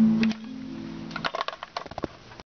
Mm-hmm.